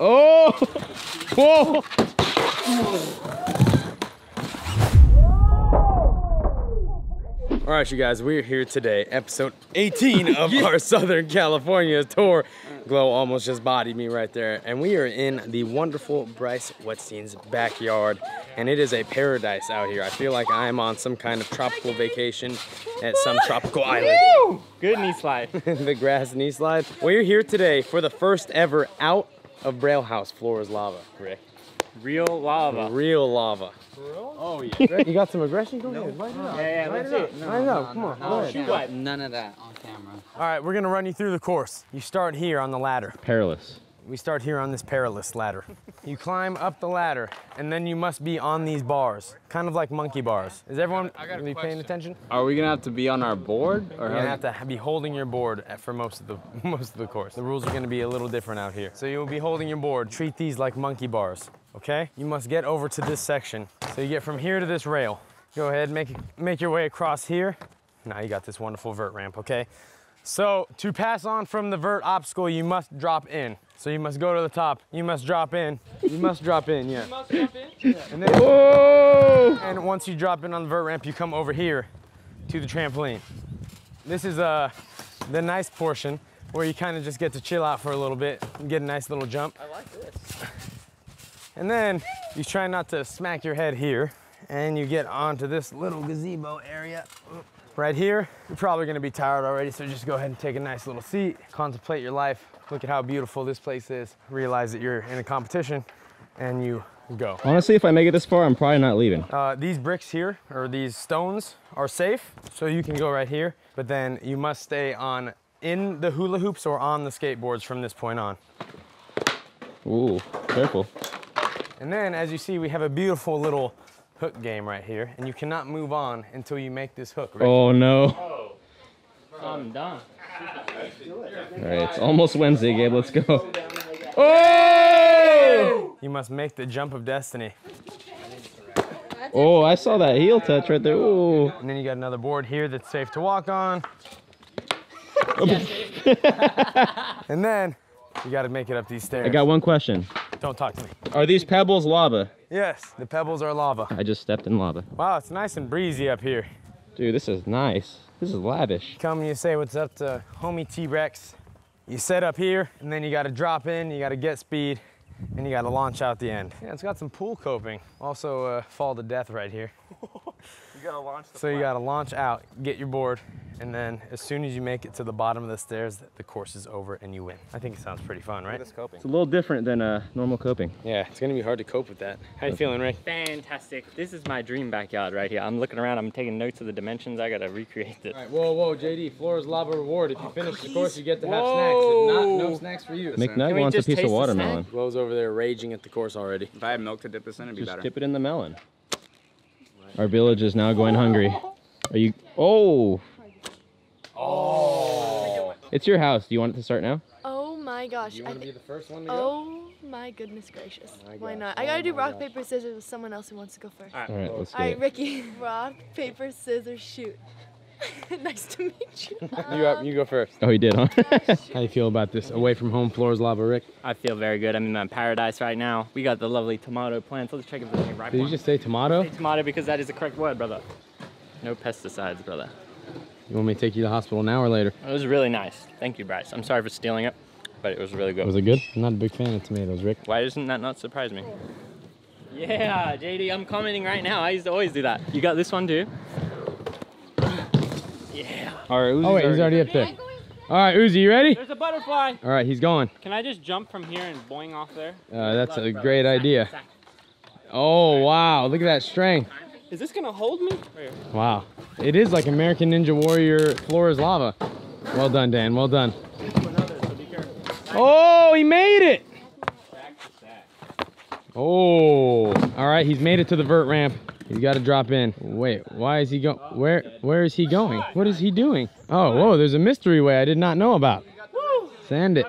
Oh! Whoa! All right, you guys, we're here today, episode 18 of our Southern California tour. Glow almost just bodied me right there. And we are in the wonderful Bryce Wettstein's backyard. And it is a paradise out here. I feel like I'm on some kind of tropical vacation at some tropical island. Good knee slide. the grass knee slide. We're here today for the first ever out of Braille House floor is lava, Rick. Real lava. Real lava. Oh yeah. Rick, you got some aggression? Go ahead, light it up. Yeah, yeah, Light let's it up. see. Light it up, come on. go. Shoot what? None of that on camera. All right, we're gonna run you through the course. You start here on the ladder. Perilous. We start here on this perilous ladder. You climb up the ladder, and then you must be on these bars, kind of like monkey bars. Is everyone gonna be paying attention? Are we gonna have to be on our board? Or You're how- gonna have to be holding your board for most of the most of the course. The rules are gonna be a little different out here. So you'll be holding your board. Treat these like monkey bars. Okay? You must get over to this section. So you get from here to this rail. Go ahead, make make your way across here. Now you got this wonderful vert ramp. Okay? So to pass on from the vert obstacle, you must drop in. So you must go to the top. You must drop in. You must drop in. Yeah. You must drop in? Yeah. And then, and once you drop in on the vert ramp, you come over here to the trampoline. This is uh, the nice portion where you kind of just get to chill out for a little bit and get a nice little jump. I like this. And then you try not to smack your head here and you get onto this little gazebo area. Right here, you're probably gonna be tired already, so just go ahead and take a nice little seat, contemplate your life, look at how beautiful this place is, realize that you're in a competition, and you go. Honestly, if I make it this far, I'm probably not leaving. Uh, these bricks here, or these stones, are safe, so you can go right here, but then you must stay on in the hula hoops or on the skateboards from this point on. Ooh, careful. And then, as you see, we have a beautiful little hook game right here, and you cannot move on until you make this hook. Rick. Oh no. Oh, I'm done. All right, it's almost Wednesday, Gabe. Let's go. Oh! oh! You must make the jump of destiny. Oh, I saw that heel touch right there. Ooh. And then you got another board here that's safe to walk on. and then you got to make it up these stairs. I got one question. Don't talk to me. Are these pebbles lava? Yes, the pebbles are lava. I just stepped in lava. Wow, it's nice and breezy up here. Dude, this is nice. This is lavish. Come and you say what's up to homie T-Rex. You set up here, and then you gotta drop in, you gotta get speed, and you gotta launch out the end. Yeah, it's got some pool coping. Also, uh, fall to death right here. You gotta launch the So you gotta launch out, get your board, and then as soon as you make it to the bottom of the stairs, the course is over and you win. I think it sounds pretty fun, right? It's a little different than uh, normal coping. Yeah, it's gonna be hard to cope with that. How you feeling, Rick? Fantastic. This is my dream backyard right here. I'm looking around, I'm taking notes of the dimensions. I gotta recreate this. All right, whoa, whoa, JD, floor is lava reward. If you finish the course, you get to have Whoa. snacks. If not, no snacks for you. McNutt we wants a just piece of the watermelon. Glow's over there raging at the course already. If I had milk to dip this in, it'd be Just better. dip it in the melon. Our village is now going hungry. Are you? Oh. Oh. It's your house. Do you want it to start now? Oh my gosh. You want to be the first one to go? oh my goodness gracious. Oh my Why gosh. not? I Oh gotta do rock, gosh. paper, scissors with someone else who wants to go first. All right. All right, let's All do right, it. Ricky. Rock, paper, scissors, shoot. nice to meet you. You up? You go first. Oh, he did, huh? Oh, How do you feel about this away from home floors lava, Rick? I feel very good. I'm in my paradise right now. We got the lovely tomato plants. Let's check if there's any ripe Did you just say tomato? Say tomato because that is the correct word, brother. No pesticides, brother. You want me to take you to the hospital now or later? It was really nice. Thank you, Bryce. I'm sorry for stealing it, but it was really good. Was it good? I'm not a big fan of tomatoes, Rick. Why doesn't that not surprise me? Yeah, JD, I'm commenting right now. I used to always do that. You got this one too? Yeah. All right, Oh wait, he's already up there. All right, Uzi, you ready? There's a butterfly. All right, he's going. Can I just jump from here and boing off there? Uh, that's a great idea. Oh wow, look at that strength. Is this gonna hold me? Wow, it is like American Ninja Warrior floor is lava. Well done, Dan. Well done. Oh, he made it. Oh, all right. He's made it to the vert ramp. He's got to drop in. Wait, why is he going? Where? Where is he going? What is he doing? Oh, whoa! There's a mystery way I did not know about. Sand it.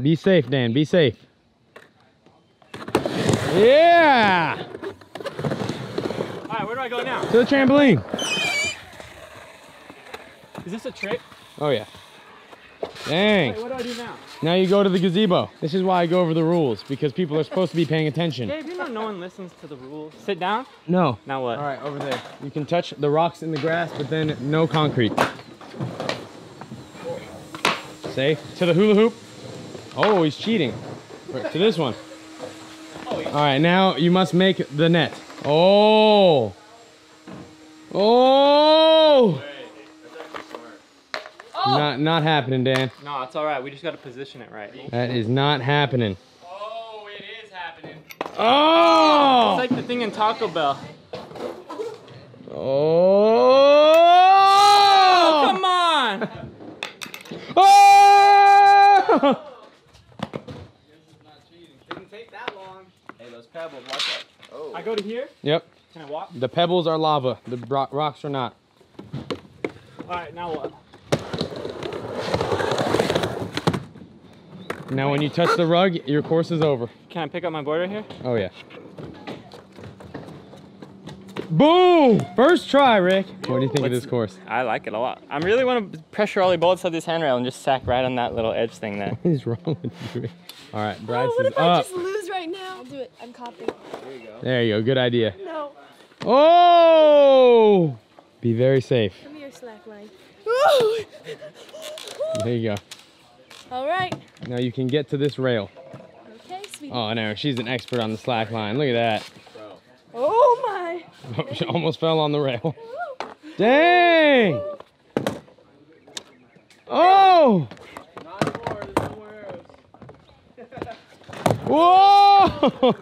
Be safe, Dan. Be safe. Yeah! All right, where do I go now? To the trampoline. Is this a trick? Oh yeah. Dang. What do I do now? Now you go to the gazebo. This is why I go over the rules because people are supposed to be paying attention. Gabe, you know no one listens to the rules. Sit down. No. Now what? All right, over there. You can touch the rocks in the grass, but then no concrete. Safe. To the hula hoop. Oh, he's cheating. To this one. All right, now you must make the net. Oh. Oh. Not not happening, Dan. No, it's all right. We just got to position it right. That is not happening. Oh, it is happening. Oh. It's like the thing in Taco Bell. Oh. oh come on. Oh! Didn't take that long. Hey, those pebbles, watch out. Oh. I go to here. Yep. Can I walk? The pebbles are lava. The rocks are not. All right, now what? Now, when you touch the rug, your course is over. Can I pick up my board right here? Oh yeah. Boom! First try, Rick. What do you think of this course? I like it a lot. I really want to pressure all the bullets of this handrail and just sack right on that little edge thing there. What is wrong with you, Rick? All right, Bryce Oh, what is if I up. just lose right now? I'll do it. I'm copying. There you go. Good idea. No. Oh! Be very safe. Come here, slackline. There you go. All right. Now you can get to this rail. Okay, sweet. Oh no, she's an expert on the slack line. Look at that. Oh my. that. she almost fell on the rail. Dang! Oh! Whoa! Her.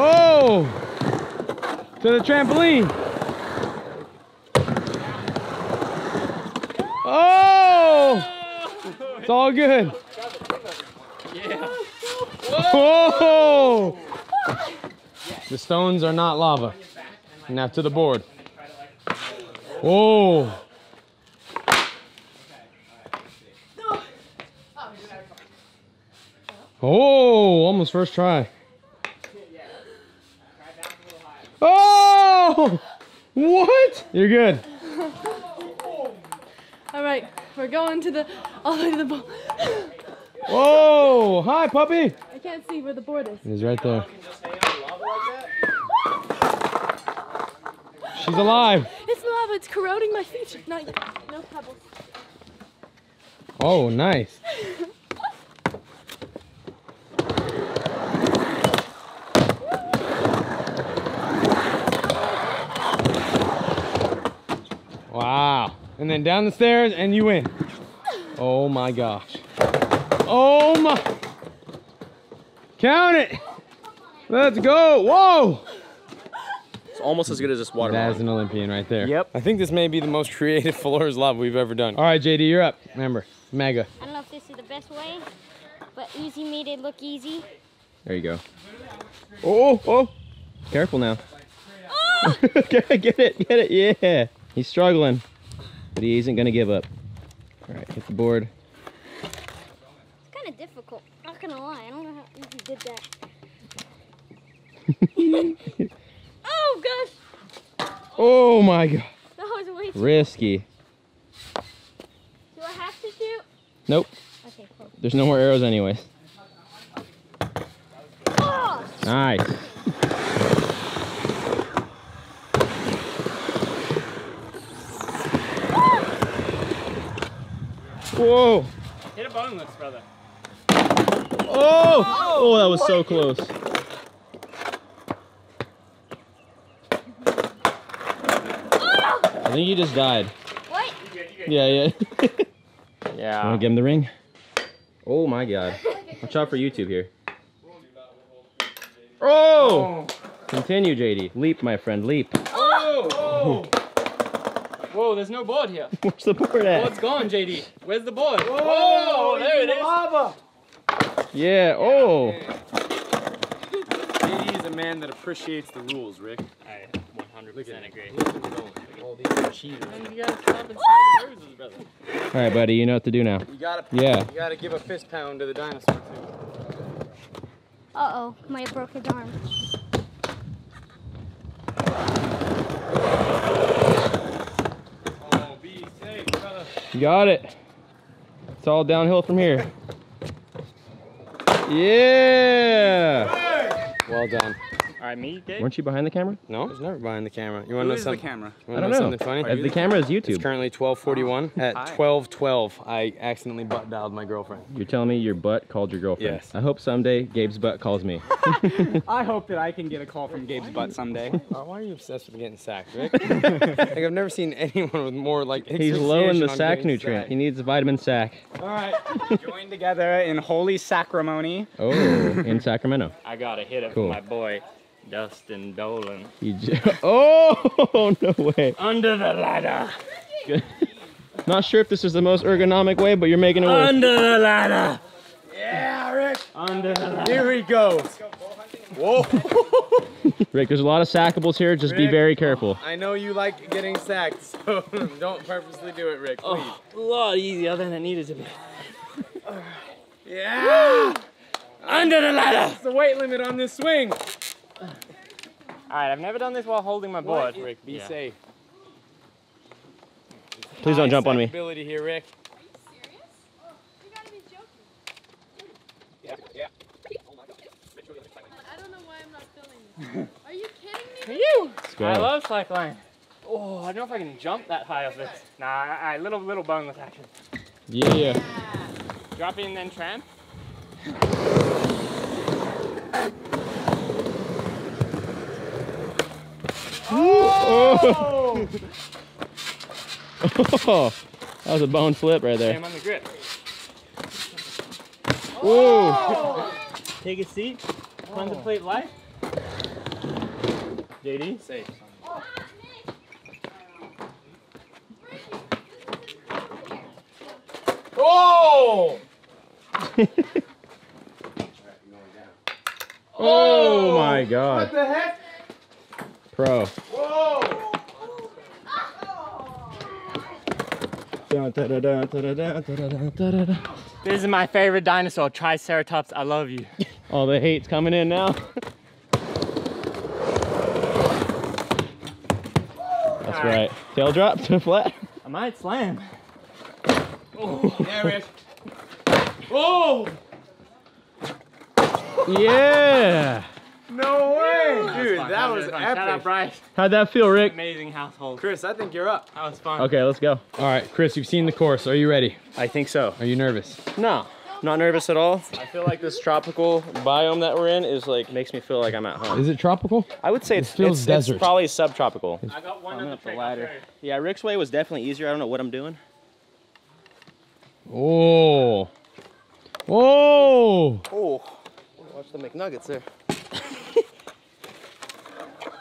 Oh! To the trampoline. Oh! It's all good. Whoa! The stones are not lava. Now to the board. Whoa! Oh, almost first try. Oh! What? You're good. All right, we're going to the all the way to the board. Whoa! Hi, puppy. I can't see where the board is. He's right there. She's alive. It's lava. It's corroding my feet. Not yet. No pebbles. Oh, nice. Wow. And then down the stairs and you win. Oh my gosh. Oh my. Count it. Let's go. Whoa. It's almost as good as this water. That is an Olympian right there. Yep. I think this may be the most creative floors love we've ever done. All right, JD, you're up. Remember, mega. I don't know if this is the best way, but Uzi made it look easy. There you go. Oh, oh. oh. Careful now. Oh! get it, get it. Yeah. He's struggling, but he isn't going to give up. All right, hit the board. It's kind of difficult. Not gonna lie, I don't know how Uzi did that. oh gosh, Oh my God. that was way too. Risky. Do I have to shoot? Nope. Okay, cool. There's no more arrows anyways. Oh! Nice. Ah! Whoa. Hit a boneless, brother. Oh! Oh, that was so close. I think he just died. What? Yeah, yeah. Yeah. Want to give him the ring? Oh my god. Watch out for YouTube here. Oh! Continue, JD. Leap, my friend, leap. Oh! Whoa, there's no board here. Where's the board Oh, at? it's gone, JD. Where's the board? Whoa, there it is. Yeah, oh. JD is a man that appreciates the rules, Rick. I 100% agree. All these cheaters. You gotta stop and smell the roses, brother. All right, buddy. You know what to do now. You gotta, Yeah. you gotta give a fist pound to the dinosaur too. Uh oh, might have broke his arm. Oh, be safe, brother. You got it. It's all downhill from here. Yeah. Well done. All right, me, Gabe. Weren't you behind the camera? No, I was never behind the camera. You wanna know is the something? camera? You I don't know know. something funny? Uh, the camera is YouTube. It's currently 12:41. At 12:12, I accidentally butt dialed my girlfriend. You're telling me your butt called your girlfriend? Yes. I hope someday Gabe's butt calls me. I hope that I can get a call from Gabe's butt someday. Why are you obsessed with getting sacked, Rick? like I've never seen anyone with more like. He's low in the asphyxiation on sac nutrient. sacked. He needs a vitamin sac. All right, join together in holy sacrimony. Oh, in Sacramento. I gotta hit it Cool. for my boy, Dustin Dollin. He j- oh, no way. Under the ladder. Not sure if this is the most ergonomic way, but you're making it work. Under the ladder. Yeah, Rick. Under the ladder. Here he goes. Whoa. Rick, there's a lot of sackables here. Just be very careful. I know you like getting sacked, so don't purposely do it, Rick. Please. Oh, a lot easier than it needed to be. Yeah. Under the ladder. What's the weight limit on this swing? All right, I've never done this while holding my board. Rick, be Yeah. safe. Please don't jump on me. Ability here, Rick. Are You serious? Oh, you gotta be joking. Yeah, yeah. Oh my God. I don't know why I'm not filming this. Are you kidding me? You. I love slackline. Oh, I don't know if I can jump that high off this. Nah, I, I little little boneless action. Yeah. Drop in then tramp. Oh. oh, that was a bone flip right there. Same on the grip. Whoa. Oh! Take a seat. Contemplate oh. life. JD. Safe. Oh! Oh! oh my God. What the heck? Pro. Whoa! This is my favorite dinosaur, Triceratops. I love you. All the hate's coming in now. That's right. Tail drop to flat. I might slam. Oh, there Rick. Oh! Yeah. No way! Dude, that That was fun. Shout out epic. Bryce. How'd that feel, Rick? Amazing household. Chris, I think you're up. That was fun. Okay, let's go. All right, Chris, you've seen the course. Are you ready? I think so. Are you nervous? No, not nervous at all. I feel like this tropical biome that we're in is like makes me feel like I'm at home. Is it tropical? I would say it's, feels it's, desert. it's probably subtropical. I got one on the up the ladder. Yeah, Rick's way was definitely easier. I don't know what I'm doing. Oh. Oh! Oh, watch the McNuggets there.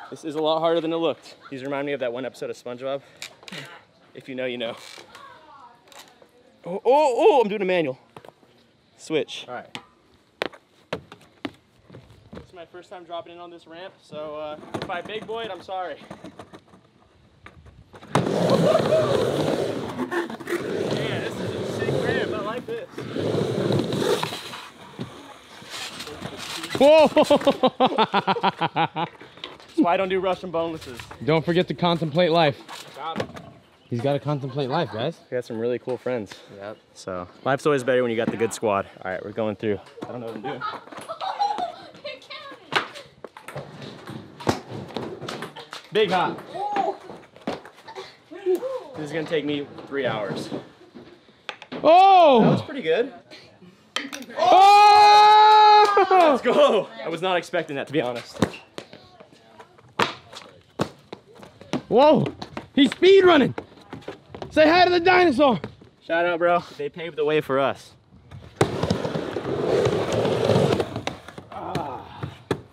this is a lot harder than it looked. These remind me of that one episode of SpongeBob. If you know, you know. Oh, oh, oh! I'm doing a manual. Switch. All right. This is my first time dropping in on this ramp, so uh, if I big boy it, I'm sorry. Yeah, this is a sick ramp. I like this. Whoa! That's why I don't do Russian bonelesses. Don't forget to contemplate life. Got it. He's got to contemplate life, guys. We got some really cool friends. Yep. So life's always better when you got the good squad. All right, we're going through. I don't know what I'm doing. Big hop. This is gonna take me three hours. Oh! That was pretty good. Oh! Let's go. I was not expecting that to be honest. Whoa! He's speed running. Say hi to the dinosaur. Shout out, bro. They paved the way for us. Ah,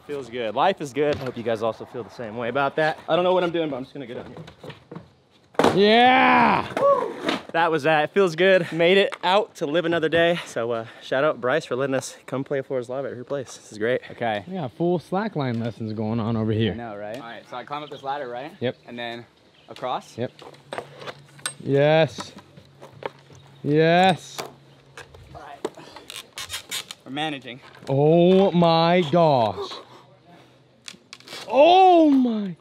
Feels good. Life is good. I hope you guys also feel the same way about that. I don't know what I'm doing, but I'm just gonna get down here. Yeah! That was that. It feels good. Made it out to live another day. So uh, shout out Bryce for letting us come play Floors Live at her place. This is great. Okay. We got full slackline lessons going on over here. I know, right? All right, so I climb up this ladder, right? Yep. And then across? Yep. Yes. Yes. We're managing. Oh my gosh. Oh my.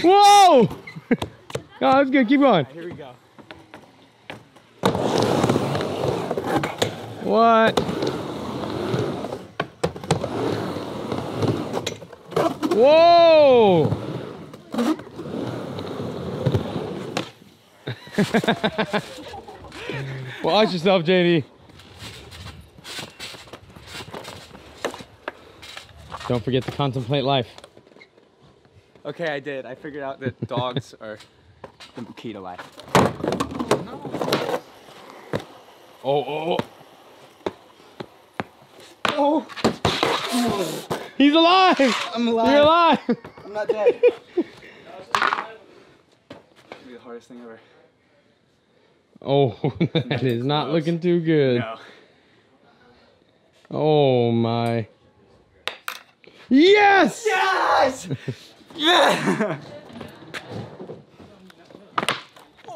Whoa! No, that's good. Keep going. Here we go. What? Whoa! Watch yourself, JD. Don't forget to contemplate life. Okay, I did. I figured out that dogs are the key to life. Oh, oh, oh, oh. He's alive! I'm alive. You're alive! I'm not dead. be the hardest thing ever. Oh, that is not looking too good. No. Oh my. Yes! Yes! yeah!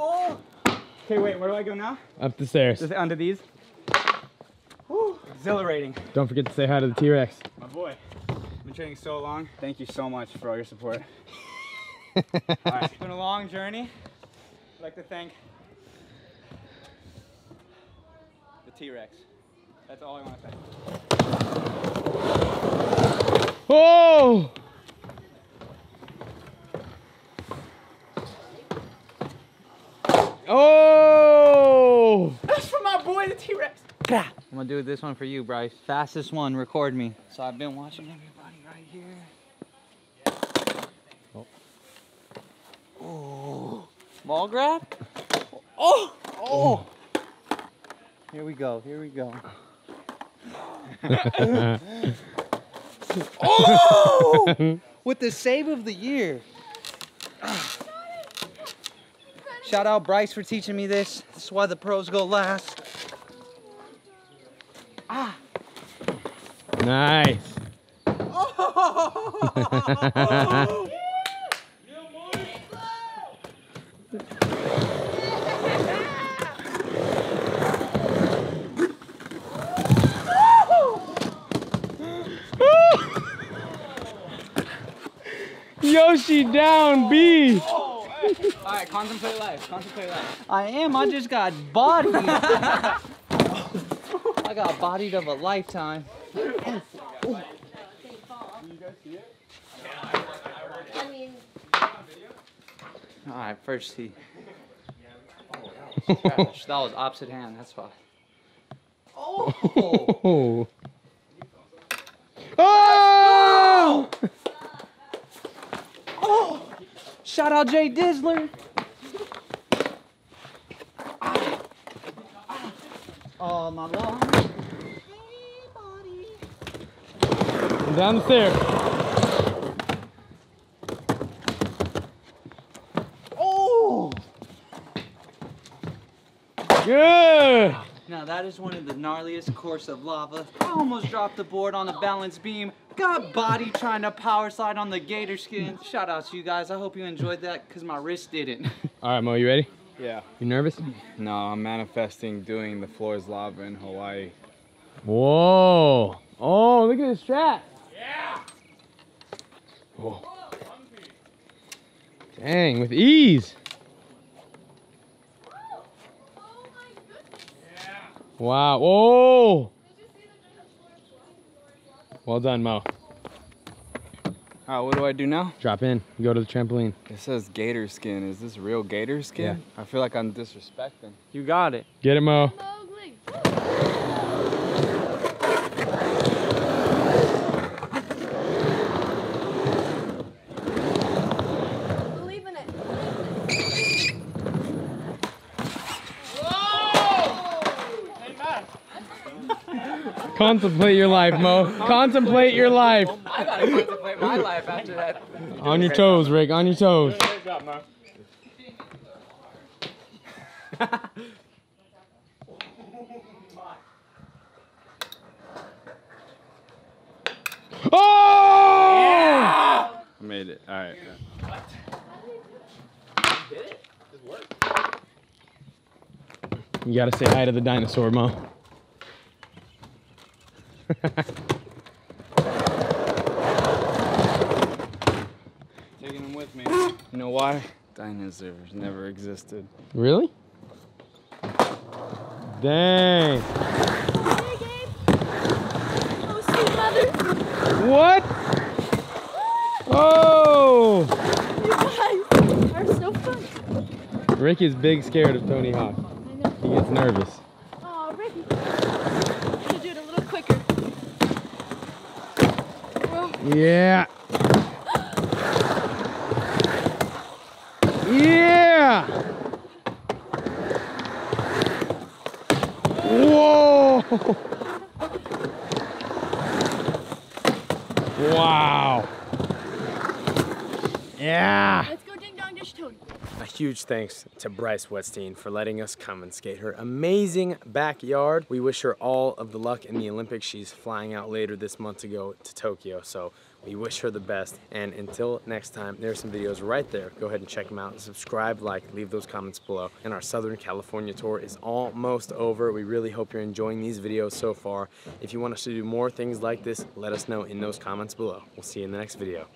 oh! Okay, wait, where do I go now? Up the stairs. Just under these? Woo, exhilarating. Don't forget to say hi to the T-Rex. My boy. I've been training so long. Thank you so much for all your support. all right, it's been a long journey. I'd like to thank the T-Rex. That's all I want to say. Oh! Oh! That's for my boy, the T-Rex. I'm gonna do this one for you, Bryce. Fastest one, record me. So I've been watching everybody right here. Oh. Ball grab? Oh. oh! Oh! Here we go, here we go. oh! With the save of the year. Shout out Bryce for teaching me this. This is why the pros go last. Nice. Yoshi down, B. All right, contemplate life. Contemplate life. I am. I just got bodied. I got bodied of a lifetime. I mean, All right, first tee. Trash. That was opposite hand. That's why. Oh! Oh. Oh! Shout out Jay Dizzler. Oh, my lord. Down the stairs. Oh! Good. Now that is one of the gnarliest course of lava. I almost dropped the board on the balance beam. Got body trying to power slide on the gator skin. Shout out to you guys. I hope you enjoyed that because my wrist didn't. All right, Mo, you ready? Yeah. You nervous? No, I'm manifesting doing the floors lava in Hawaii. Whoa. Oh, look at this strap. Yeah. Whoa. Dang, with ease. Wow. Whoa. Well done, Mo. All right, what do I do now? Drop in. Go to the trampoline. It says gator skin. Is this real gator skin? Yeah. I feel like I'm disrespecting. You got it. Get it, Mo. Mowgli. Believe in it. Contemplate your life, Mo. Contemplate your life. I gotta contemplate my life after that. On your toes, Rick. On your toes. Oh! I made it. All right. You gotta say hi to the dinosaur, Mo. Taking them with me. You know why? Dinosaurs never existed. Really? Dang. Oh, sweet mother. What? Oh! You guys are so fun. Rick is big scared of Tony Hawk. I know. He gets nervous. Oh, Ricky. I'm gonna do it a little quicker. Whoa. Yeah. Yeah. Whoa. Wow. Yeah. Let's go ding dong dish Tony. A huge thanks to Bryce Wettstein for letting us come and skate her amazing backyard. We wish her all of the luck in the Olympics. She's flying out later this month to go to Tokyo, so we wish her the best. And until next time, there's some videos right there. Go ahead and check them out. Subscribe, like, leave those comments below. And our Southern California tour is almost over. We really hope you're enjoying these videos so far. If you want us to do more things like this, let us know in those comments below. We'll see you in the next video.